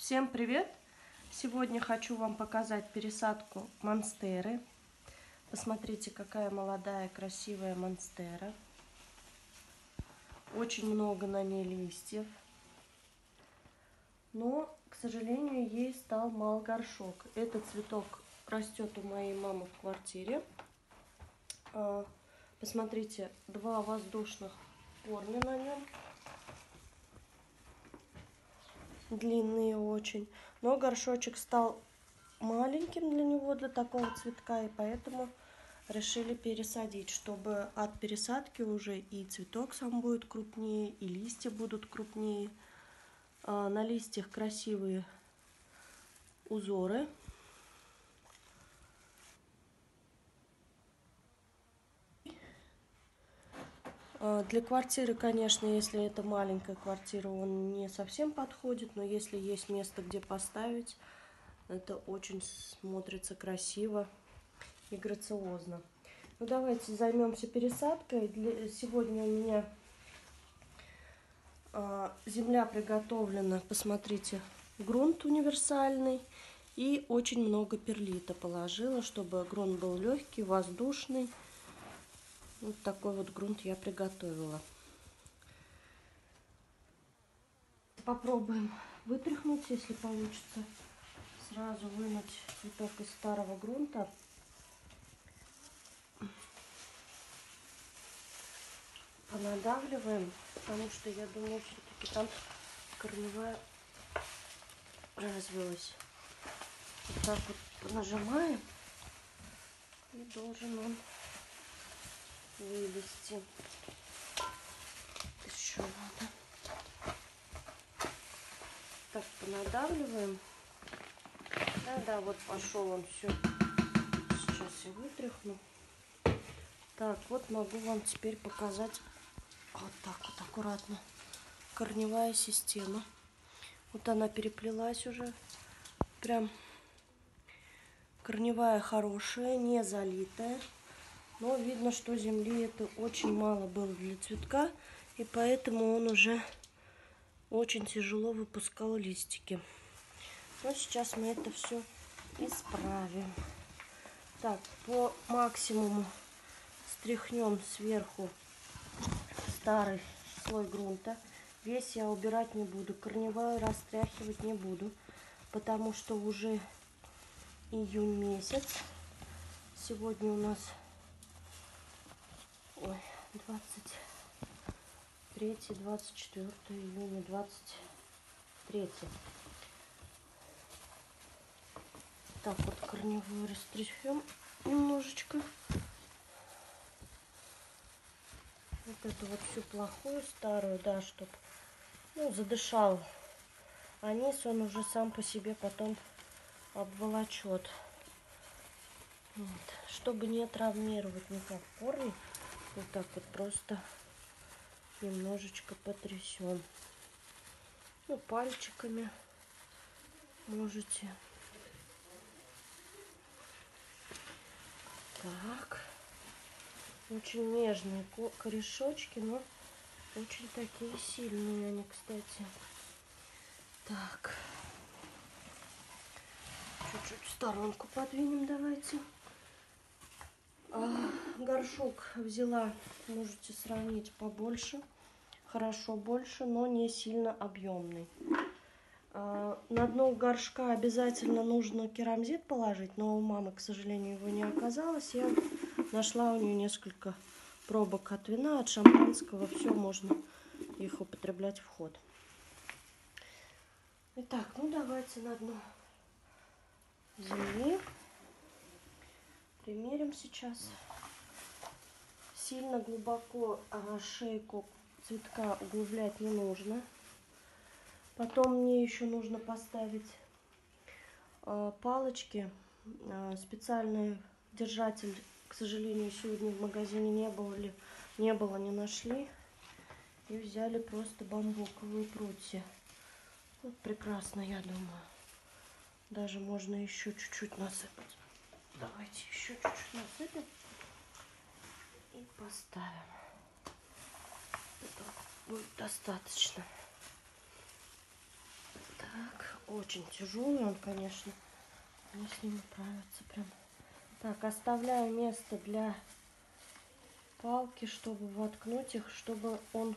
Всем привет! Сегодня хочу вам показать пересадку монстеры. Посмотрите, какая молодая, красивая монстера. Очень много на ней листьев. Но, к сожалению, ей стал мал горшок. Этот цветок растет у моей мамы в квартире. А, посмотрите, два воздушных корня на нем длинные очень. Но горшочек стал маленьким для него, для такого цветка, и поэтому решили пересадить, чтобы от пересадки уже и цветок сам будет крупнее, и листья будут крупнее. А, на листьях красивые узоры. Для квартиры, конечно, если это маленькая квартира, он не совсем подходит, но если есть место, где поставить, это очень смотрится красиво и грациозно. Ну, давайте займемся пересадкой. Для... Сегодня у меня а, земля приготовлена, посмотрите, грунт универсальный и очень много перлита положила, чтобы грунт был легкий, воздушный. Вот такой вот грунт я приготовила. Попробуем вытряхнуть, если получится. Сразу вынуть цветок из старого грунта. Понадавливаем, потому что я думаю, все-таки там корневая развилась. Вот так вот нажимаем. И должен он вывести. Еще надо. Так, понадавливаем. Да-да, вот пошел он все. Сейчас я вытряхну. Так, вот могу вам теперь показать вот так вот аккуратно. Корневая система. Вот она переплелась уже. Прям корневая хорошая, не залитая. Но видно, что земли это очень мало было для цветка, и поэтому он уже очень тяжело выпускал листики. Но сейчас мы это все исправим. Так, по максимуму стряхнем сверху старый слой грунта. Весь я убирать не буду, корневую растряхивать не буду, потому что уже июнь месяц. Сегодня у нас ой, 23, 24 июня, 23. Так вот корневую растряхнем немножечко. Вот эту вот всю плохую старую, да, чтобы ну, задышал. А низ он уже сам по себе потом обволочет. Вот. Чтобы не травмировать никак корни, вот так вот просто немножечко потрясем. Ну, пальчиками можете. Так. Очень нежные корешочки, но очень такие сильные они, кстати. Так. Чуть-чуть в сторонку подвинем давайте. А, горшок взяла, можете сравнить побольше, хорошо больше, но не сильно объемный. А, на дно горшка обязательно нужно керамзит положить, но у мамы, к сожалению, его не оказалось. Я нашла у нее несколько пробок от вина, от шампанского, все можно их употреблять в ход. Итак, ну давайте на дно земли. Примерим сейчас. Сильно глубоко а, шейку цветка углублять не нужно. Потом мне еще нужно поставить а, палочки. А, специальный держатель, к сожалению, сегодня в магазине не было, не было, не нашли. И взяли просто бамбуковые прутья. Вот прекрасно, я думаю. Даже можно еще чуть-чуть насыпать. Давайте еще чуть-чуть насыпем и поставим. Это будет достаточно. Так, очень тяжелый он, конечно. Не с ним управиться прям. Так, оставляю место для палки, чтобы воткнуть их, чтобы он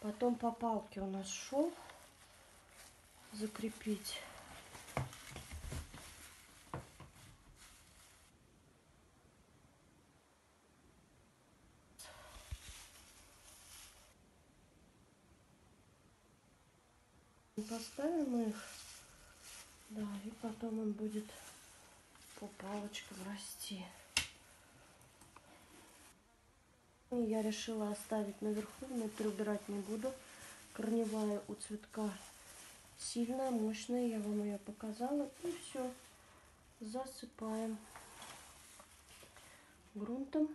потом по палке у нас шел закрепить. Поставим их, да, и потом он будет по палочкам расти. И я решила оставить наверху, внутрь убирать не буду. Корневая у цветка сильная, мощная, я вам ее показала. И все, засыпаем грунтом.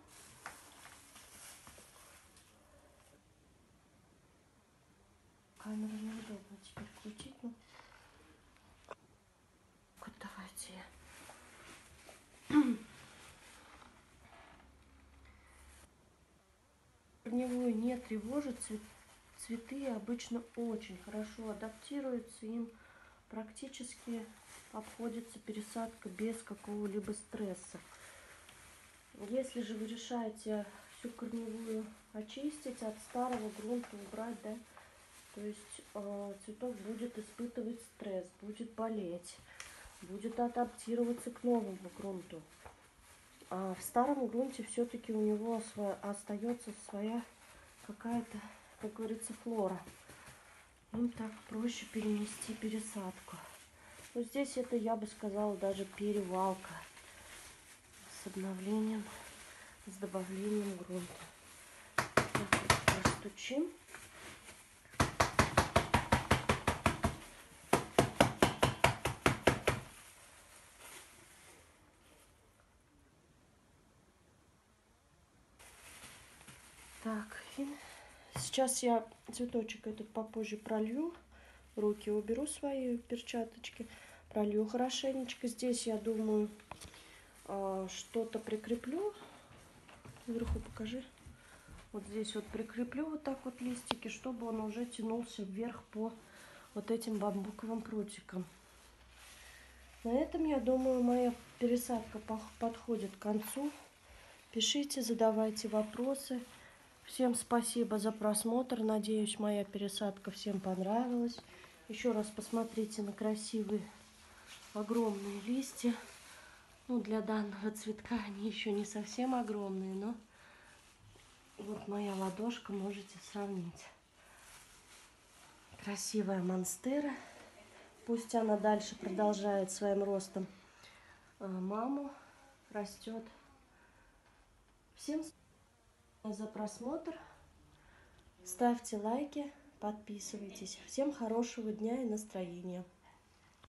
Камеру неудобно теперь крутить. Ну. Вот давайте я. Корневую не тревожит, цветы обычно очень хорошо адаптируются, им практически обходится пересадка без какого-либо стресса. Если же вы решаете всю корневую очистить, от старого грунта убрать, да, то есть э, цветок будет испытывать стресс, будет болеть, будет адаптироваться к новому грунту. А в старом грунте все-таки у него своя, остается своя какая-то, как говорится, флора. Им так проще перенести пересадку. Но здесь это, я бы сказала, даже перевалка с обновлением, с добавлением грунта. Так, вот простучим. Так, сейчас я цветочек этот попозже пролью. Руки уберу свои перчаточки. Пролью хорошенечко. Здесь, я думаю, а, что-то прикреплю. Вверху покажи. Вот здесь вот прикреплю вот так вот листики, чтобы он уже тянулся вверх по вот этим бамбуковым прутикам. На этом, я думаю, моя пересадка подходит к концу. Пишите, задавайте вопросы. Всем спасибо за просмотр. Надеюсь, моя пересадка всем понравилась. Еще раз посмотрите на красивые огромные листья. Ну, для данного цветка они еще не совсем огромные, но вот моя ладошка, можете сравнить. Красивая монстера. Пусть она дальше продолжает своим ростом а, маму, растет. Всем спасибо за просмотр. Ставьте лайки, подписывайтесь. Всем хорошего дня и настроения.